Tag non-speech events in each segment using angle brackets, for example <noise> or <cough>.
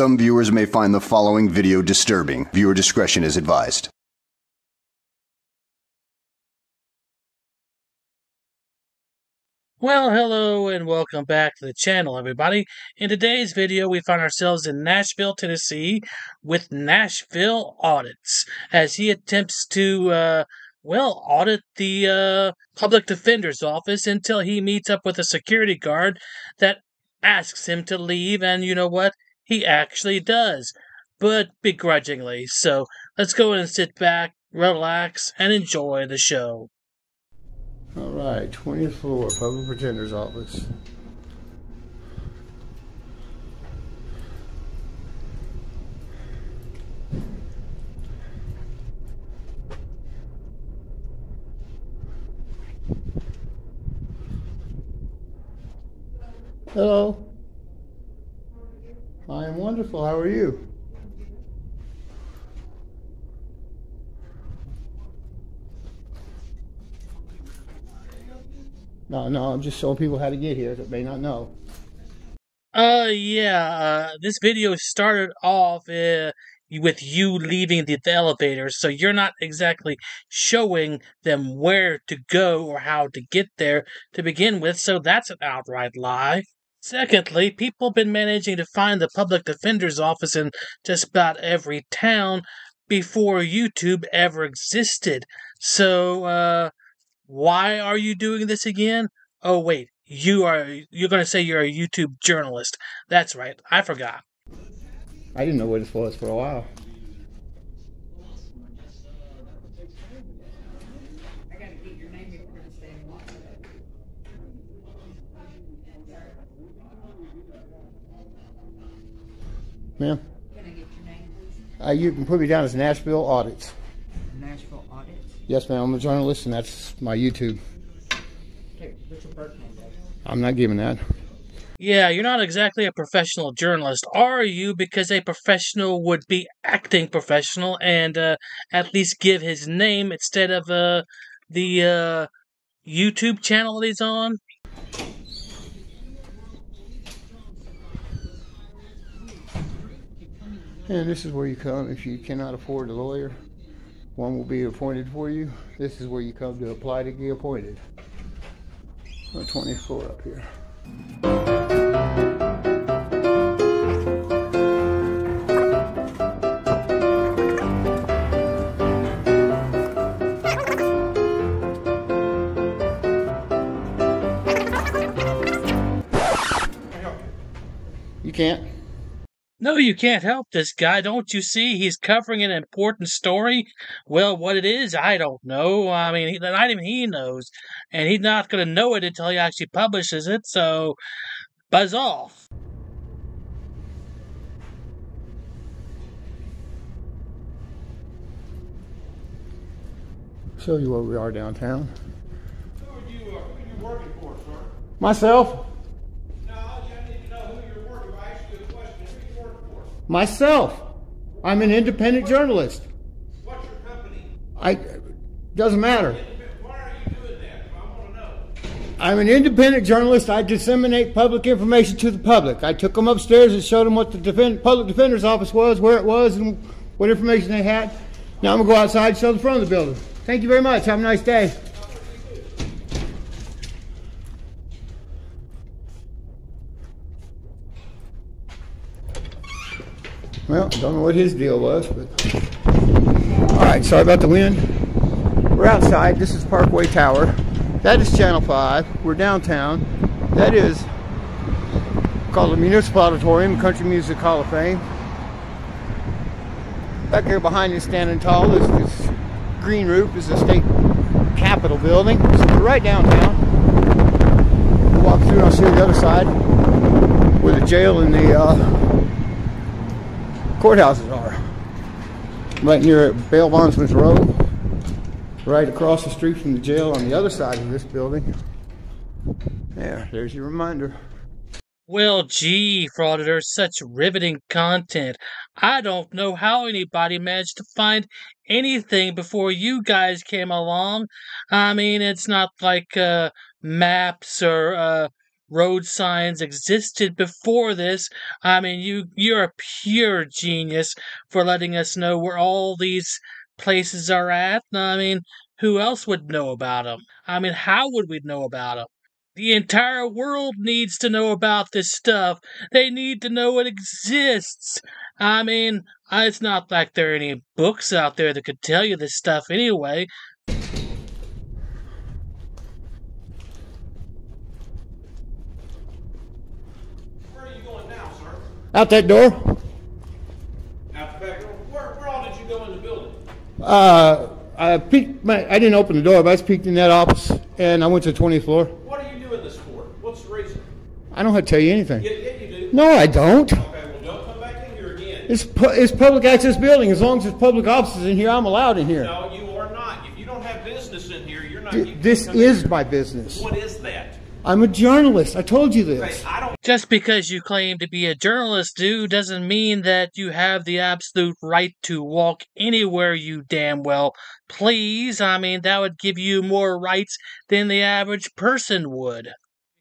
Some viewers may find the following video disturbing. Viewer discretion is advised. Well, hello and welcome back to the channel, everybody. In today's video, we find ourselves in Nashville, Tennessee with Nashville Audits as he attempts to, uh, well, audit the uh, public defender's office until he meets up with a security guard that asks him to leave, and you know what? He actually does, but begrudgingly. So let's go and sit back, relax, and enjoy the show. All right, 20th floor, Public Pretender's Office. Hello. Wonderful. How are you? No, no, I'm just showing people how to get here that may not know. Uh, yeah, uh, this video started off uh, with you leaving the, the elevator, so you're not exactly showing them where to go or how to get there to begin with, so that's an outright lie. Secondly, people have been managing to find the public defender's office in just about every town before YouTube ever existed. So, uh, why are you doing this again? Oh, wait, you are, you're going to say you're a YouTube journalist. That's right, I forgot. I didn't know what this was for a while. Ma'am, Can I get your name, please? uh, you can put me down as Nashville Audits. Nashville Audits. Yes, ma'am. I'm a journalist, and that's my YouTube. Okay, what's your birth name, I'm not giving that. Yeah, you're not exactly a professional journalist, are you? Because a professional would be acting professional and uh, at least give his name instead of uh, the uh, YouTube channel that he's on. And this is where you come if you cannot afford a lawyer. One will be appointed for you. This is where you come to apply to get appointed. Uh, 24 up here. You can't. No, you can't help this guy. Don't you see? He's covering an important story. Well, what it is, I don't know. I mean, he, not even he knows. And he's not going to know it until he actually publishes it, so buzz off. Show you where we are downtown. Who are you, uh, who you working for, sir? Myself. No, I need to know who you're working for. I asked you a question. Who you working for? Myself. I'm an independent journalist. What's your company? I doesn't matter. Why are you doing that? I want to know. I'm an independent journalist. I disseminate public information to the public. I took them upstairs and showed them what the defend, public defender's office was, where it was, and what information they had. Now I'm gonna go outside and show the front of the building. Thank you very much. Have a nice day. Well, don't know what his deal was, but all right. Sorry about the wind. We're outside. This is Parkway Tower. That is Channel 5. We're downtown. That is called the Municipal Auditorium, Country Music Hall of Fame. Back here behind us, standing tall, is this green roof is the state capitol building. So we're right downtown. We'll walk through and I'll you the other side where the jail and the uh, courthouses are. Right near Bail Bondsman's Road right across the street from the jail on the other side of this building. There, there's your reminder. Well, gee, Frauditor, such riveting content. I don't know how anybody managed to find anything before you guys came along. I mean, it's not like uh, maps or uh, road signs existed before this. I mean, you you're a pure genius for letting us know where all these places are at. I mean, who else would know about them? I mean, how would we know about them? The entire world needs to know about this stuff. They need to know it exists. I mean, it's not like there are any books out there that could tell you this stuff anyway. Where are you going now, sir? Out that door. Out the back door? Where, where all did you go in the building? Uh, I peeked my, I didn't open the door, but I just peeked in that office and I went to the 20th floor. What are you doing this for? What's the reason? I don't have to tell you anything. Yeah, yeah, you do. No, I don't. Okay, well, don't come back in here again. It's, pu- it's public access building. As long as there's public offices in here, I'm allowed in here. No, you are not. If you don't have business in here, you're not. you This is my business. What is that? I'm a journalist. I told you this. Just because you claim to be a journalist, dude, doesn't mean that you have the absolute right to walk anywhere you damn well please. I mean, that would give you more rights than the average person would.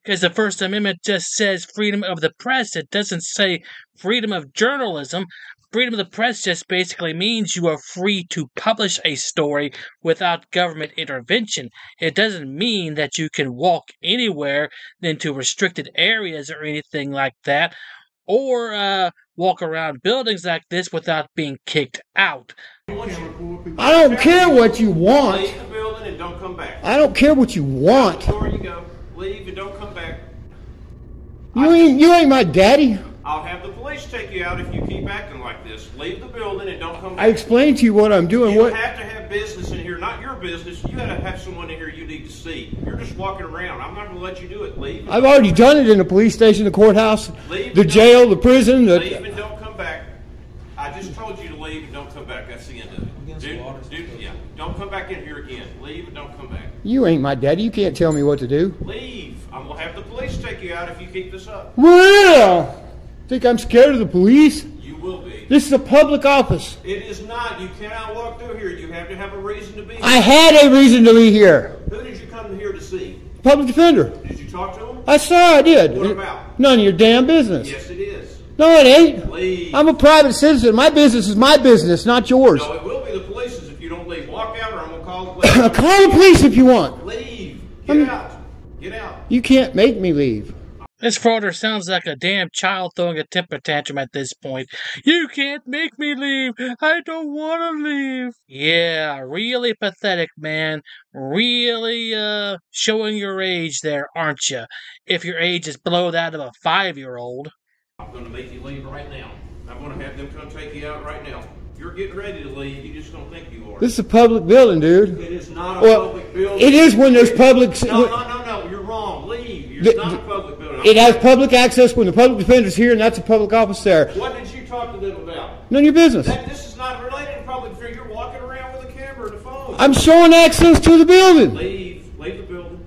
Because the First Amendment just says freedom of the press, it doesn't say freedom of journalism. Freedom of the press just basically means you are free to publish a story without government intervention. It doesn't mean that you can walk anywhere into restricted areas or anything like that, or uh, walk around buildings like this without being kicked out. I don't care what you want. Leave the building and don't come back. I don't care what you want. Door you go. Leave and don't come back. You ain't, you ain't my daddy. I'll have the police take you out if you keep acting like this. Leave the building and don't come back. I explained to you what I'm doing. You What? have to have business in here, not your business. You gotta have someone in here you need to see. You're just walking around. I'm not gonna let you do it. Leave. I've already done it in the police station, the courthouse, Leave the jail, don't- the prison. Leave and don't come back. I just told you to leave and don't come back. That's the end of it. Dude, dude, yeah. Don't come back in here again. Leave and don't come back. you ain't my daddy. You can't tell me what to do. Leave. I'm gonna have the police take you out if you keep this up. Well, think I'm scared of the police? You will be. This is a public office. It is not. You cannot walk through here. You have to have a reason to be. Here. I had a reason to be here. Who did you come here to see? Public defender. Did you talk to him? I saw I did. What about? None of your damn business. Yes, it is. No, it ain't. Leave. I'm a private citizen. My business is my business, not yours. No, it will be the police's if you don't leave. Walk out, or I'm gonna call the <coughs> police. Call the police if you want. leave. Get out. Get out. You can't make me leave. This frauder sounds like a damn child throwing a temper tantrum at this point. You can't make me leave. I don't want to leave. Yeah, really pathetic, man. Really, uh, showing your age there, aren't you? If your age is below that of a five year old. I'm gonna make you leave right now. I'm gonna have them come take you out right now. You're getting ready to leave. You just don't think you are. This is a public building, dude. It is not a Well, public building. it is when there's public- No, no, no, no. You're wrong. Leave. It's The- not a public building. It has public access when the public defender's here, and that's a public office there. What did you talk to them about? None of your business. That this is not related to public figure. You're walking around with a camera and a phone. I'm showing access to the building. Leave. Leave the building.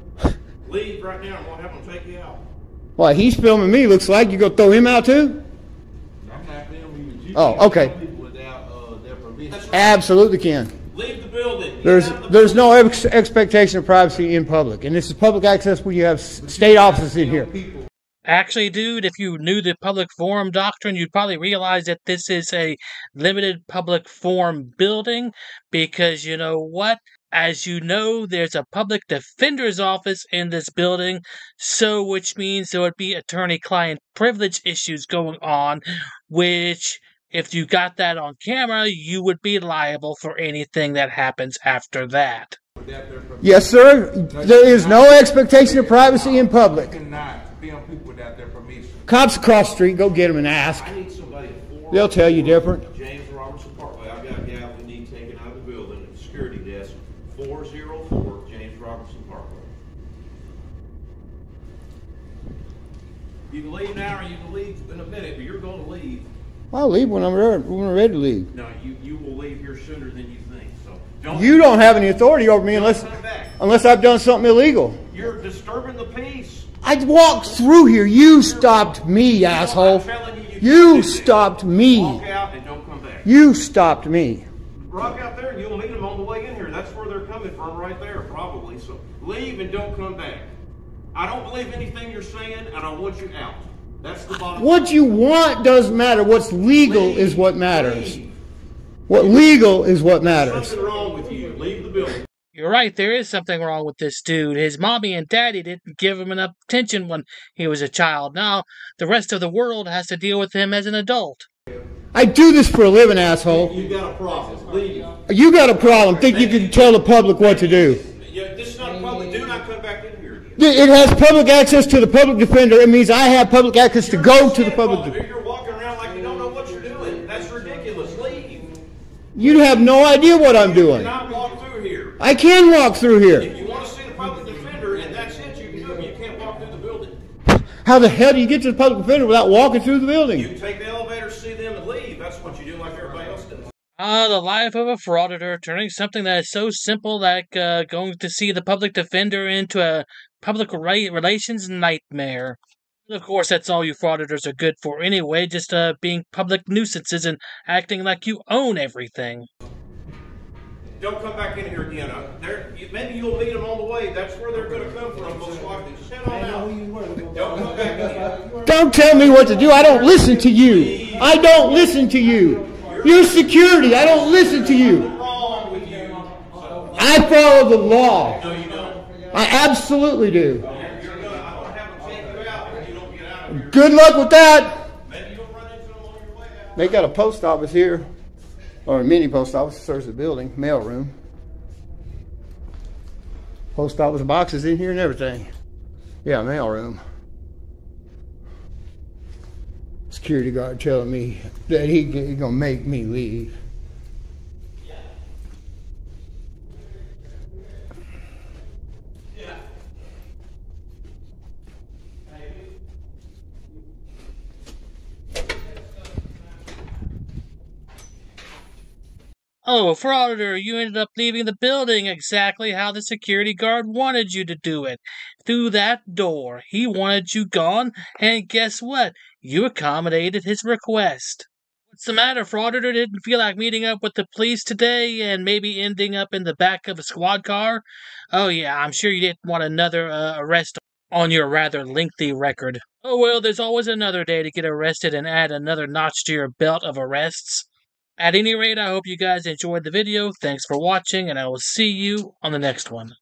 Leave right now. I'm gonna have them take you out. Why, he's filming me, looks like. You gonna throw him out too? I'm not filming you. You Oh, okay. people without uh, their permission. Right. Absolutely can. Leave the building. There's, the there's no ex- expectation of privacy in public, and this is public access when you have s- state offices in here. People Actually, dude, if you knew the public forum doctrine, you'd probably realize that this is a limited public forum building because you know what? As you know, there's a public defender's office in this building, so which means there would be attorney client privilege issues going on, which if you got that on camera, you would be liable for anything that happens after that. without their permission. Yes, sir. There is no expectation of privacy in public. cannot film people without their permission. Cops across the street, go get them and ask. I need somebody at four. They'll tell you different. James Robertson Parkway. I've got a gal we need taken out of the building at the security desk. Four zero four James Robertson Parkway. You can leave now or you can leave in a minute, but you're gonna leave. I'll leave when I'm ready, when I'm ready to leave. No, you, you will leave here sooner than you think, so. Don't. You don't have any authority over me unless, unless I've done something illegal. You're disturbing the peace. I walked through here. You stopped me, asshole. You, you You stopped me. Walk out and don't come back. You stopped me. Rock out there and you'll meet them on the way in here. That's where they're coming from, right there, probably. So leave and don't come back. I don't believe anything you're saying, and I want you out. That's the bottom. What you want doesn't matter. What's legal Leave. is what matters. Leave. What legal is what matters. Something wrong with you. Leave the building. You're right, there is something wrong with this dude. His mommy and daddy didn't give him enough attention when he was a child. Now, the rest of the world has to deal with him as an adult. I do this for a living, asshole. You got a problem. Leave. You got a problem. Think you can tell the public what to do. Yeah, this is not public. Do not come back in here. It has public access to the public defender. It means I have public access to go to the public defender. You're walking around like you don't know what you're doing. That's ridiculous. Leave. You have no idea what I'm Do doing. not walk through here. I can walk through here. If you want to see the public defender and that's it, you can do it. You can't walk through the building. How the hell do you get to the public defender without walking through the building? You take the elevator, see them, and leave. That's what you do like everybody else does. Ah, the life of a frauditor, turning something that is so simple like uh, going to see the public defender into a public re- relations nightmare. Of course, that's all you frauditors are good for anyway, just uh, being public nuisances and acting like you own everything. Don't come back in here again. There, you- maybe you'll meet them all the way. That's where they're going to come from. Most likely. Just on out. Don't come back in here. Don't tell me what to do. I don't listen to you. I don't listen to you. You're security. I don't listen to you. What's wrong with you? So, I follow the law. No, you don't. I absolutely do. You're gonna. I'm gonna have them take you out if you don't get out of here. Good luck with that. Maybe you'll run into them on your way out. They got a post office here, or a mini post office, serves the building, mail room. Post office boxes in here and everything. Yeah, mail room. Security guard telling me that he, he gonna make me leave. Oh, frauditor, you ended up leaving the building exactly how the security guard wanted you to do it. Through that door. He wanted you gone, and guess what? You accommodated his request. What's the matter, frauditor? Didn't feel like meeting up with the police today and maybe ending up in the back of a squad car? Oh, yeah, I'm sure you didn't want another uh, arrest on your rather lengthy record. Oh, well, there's always another day to get arrested and add another notch to your belt of arrests. At any rate, I hope you guys enjoyed the video. Thanks for watching, and I will see you on the next one.